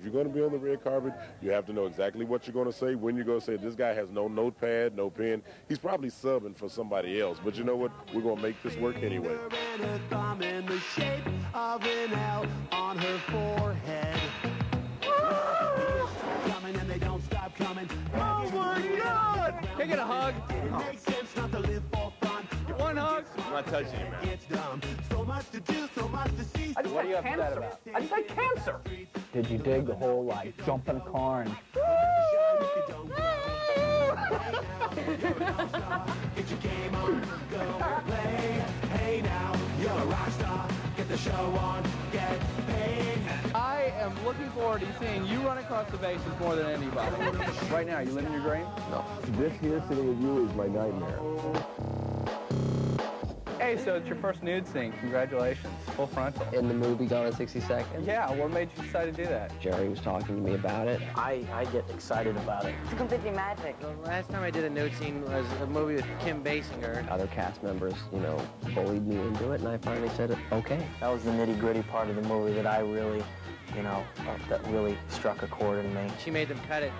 If you're going to be on the red carpet, you have to know exactly what you're going to say, when you're going to say. This guy has no notepad, no pen. He's probably subbing for somebody else. But you know what? We're going to make this work anyway. on her forehead. Oh my God! Can I get a hug? One hug? I'm not touching you, man. I just what had cancer. About? I just had cancer. Did you dig the whole like jump in a car and? Get your game on, go play. Hey now, you're a rock star. Get the show on, get paid. I am looking forward to seeing you run across the bases more than anybody. right now, are you living your dream? No. This here sitting with you is my nightmare. Hey, so it's your first nude scene. Congratulations. Full frontal. In the movie Gone in 60 Seconds? Yeah, what made you decide to do that? Jerry was talking to me about it. I, I get excited about it. It's completely magic. The last time I did a nude scene was a movie with Kim Basinger. Other cast members, you know, bullied me into it, and I finally said, okay. That was the nitty-gritty part of the movie that I really, you know, uh, that really struck a chord in me. She made them cut it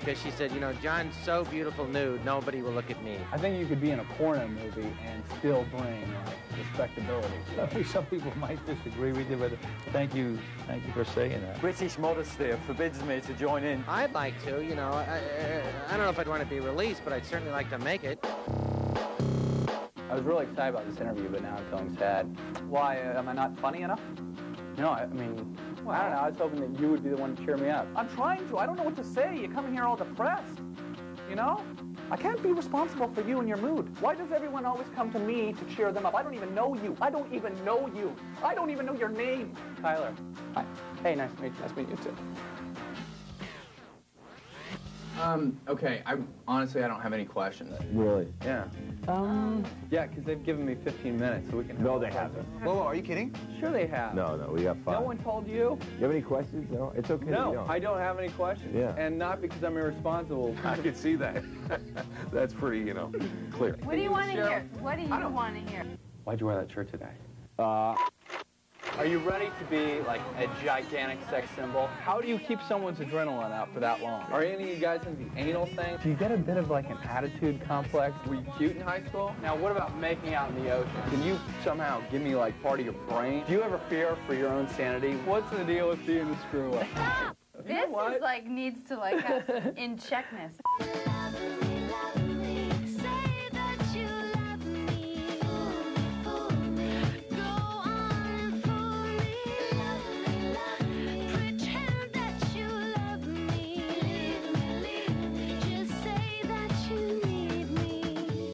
because she said, you know, John's so beautiful nude, nobody will look at me. I think you could be in a porno movie and still bring like, respectability. Some people might disagree with you, but thank you, thank you for saying that. British modesty forbids me to join in. I'd like to, you know. I, I, I don't know if I'd want to be released, but I'd certainly like to make it. I was really excited about this interview, but now I'm feeling sad. Why? Uh, am I not funny enough? No, I, I mean, well, I don't know. I was hoping that you would be the one to cheer me up. I'm trying to. I don't know what to say. You come in here all depressed. You know? I can't be responsible for you and your mood. Why does everyone always come to me to cheer them up? I don't even know you. I don't even know you. I don't even know your name. Tyler. Hi. Hey, nice to meet you. Nice to meet you too. Um, okay, I honestly I don't have any questions. Really? Yeah. Um, yeah, because they've given me 15 minutes, so we can. No, they haven't. Whoa, whoa, are you kidding? Sure, they have. No, no, we got five. No one told you. You have any questions? No, it's okay. No, don't. I don't have any questions. Yeah. And not because I'm irresponsible. I can see that. That's pretty, you know, clear. What do you want to hear? What do you want to hear? Why'd you wear that shirt today? Uh. Are you ready to be like a gigantic sex symbol? How do you keep someone's adrenaline out for that long? Are any of you guys into the anal thing? Do you get a bit of like an attitude complex? Were you cute in high school? Now what about making out in the ocean? Can you somehow give me like part of your brain? Do you ever fear for your own sanity? What's the deal with being a screw up? this is like needs to like have in checkness.